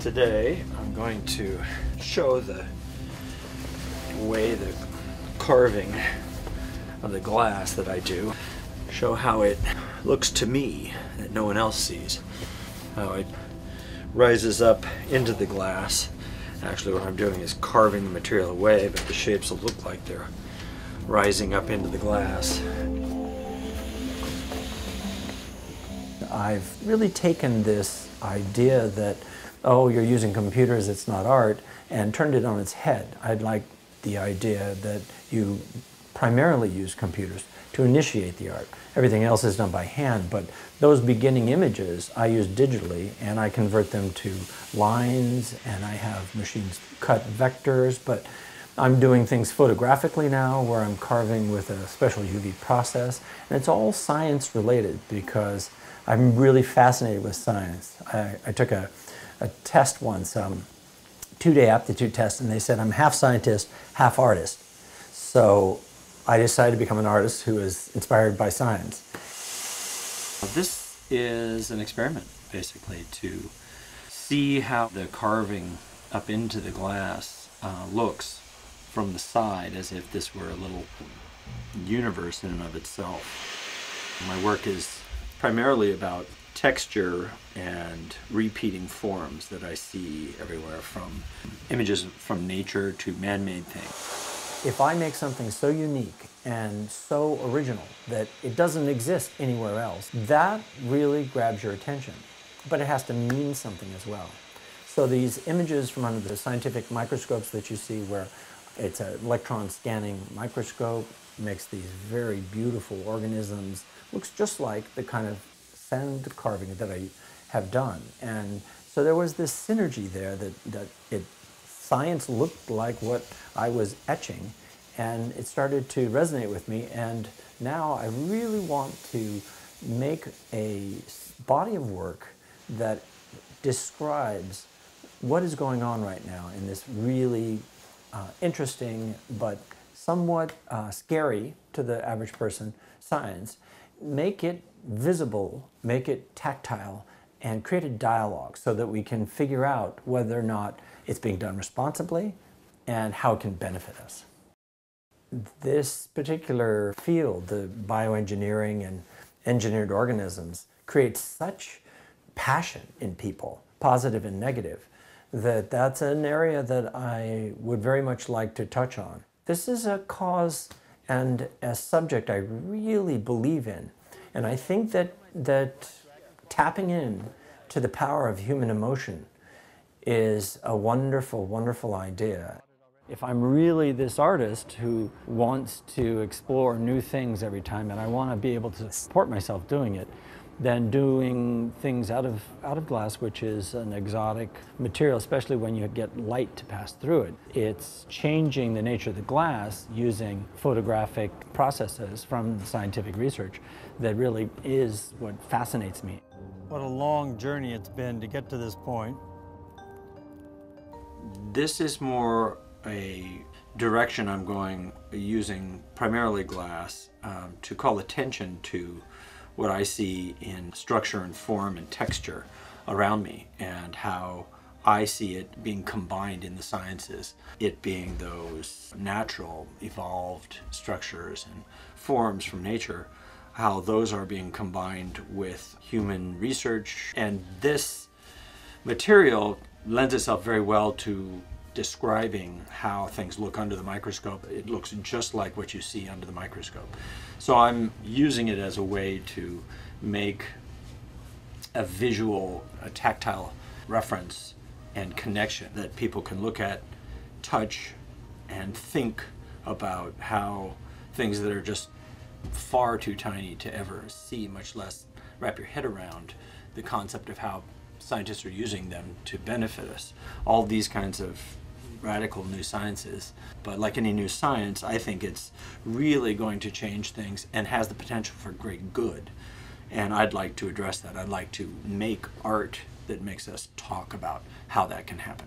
Today I'm going to show the way the carving of the glass that I do, show how it looks to me that no one else sees, how it rises up into the glass. Actually what I'm doing is carving the material away, but the shapes will look like they're rising up into the glass. I've really taken this idea that, oh, you're using computers, it's not art, and turned it on its head. I'd like the idea that you primarily use computers to initiate the art. Everything else is done by hand, but those beginning images I use digitally and I convert them to lines and I have machines cut vectors, but I'm doing things photographically now where I'm carving with a special UV process and it's all science related because I'm really fascinated with science. I, I took a, a, test once, um, two-day aptitude test, and they said I'm half scientist, half artist. So I decided to become an artist who is inspired by science. This is an experiment, basically, to see how the carving up into the glass uh, looks from the side as if this were a little universe in and of itself. My work is primarily about texture and repeating forms that I see everywhere from images from nature to man-made things. If I make something so unique and so original that it doesn't exist anywhere else, that really grabs your attention. But it has to mean something as well. So these images from under the scientific microscopes that you see where it's an electron scanning microscope, makes these very beautiful organisms. Looks just like the kind of sand carving that I have done. And so there was this synergy there that, that it, science looked like what I was etching and it started to resonate with me and now I really want to make a body of work that describes what is going on right now in this really uh, interesting but somewhat uh, scary to the average person science, make it visible, make it tactile, and create a dialogue so that we can figure out whether or not it's being done responsibly and how it can benefit us. This particular field, the bioengineering and engineered organisms, creates such passion in people, positive and negative, that that's an area that I would very much like to touch on. This is a cause and a subject I really believe in. And I think that, that tapping in to the power of human emotion is a wonderful, wonderful idea. If I'm really this artist who wants to explore new things every time and I want to be able to support myself doing it, than doing things out of, out of glass, which is an exotic material, especially when you get light to pass through it. It's changing the nature of the glass using photographic processes from scientific research that really is what fascinates me. What a long journey it's been to get to this point. This is more a direction I'm going using primarily glass um, to call attention to what I see in structure and form and texture around me and how I see it being combined in the sciences, it being those natural, evolved structures and forms from nature, how those are being combined with human research. And this material lends itself very well to describing how things look under the microscope. It looks just like what you see under the microscope. So I'm using it as a way to make a visual, a tactile reference and connection that people can look at, touch, and think about how things that are just far too tiny to ever see, much less wrap your head around the concept of how scientists are using them to benefit us. All these kinds of radical new sciences. But like any new science, I think it's really going to change things and has the potential for great good. And I'd like to address that. I'd like to make art that makes us talk about how that can happen.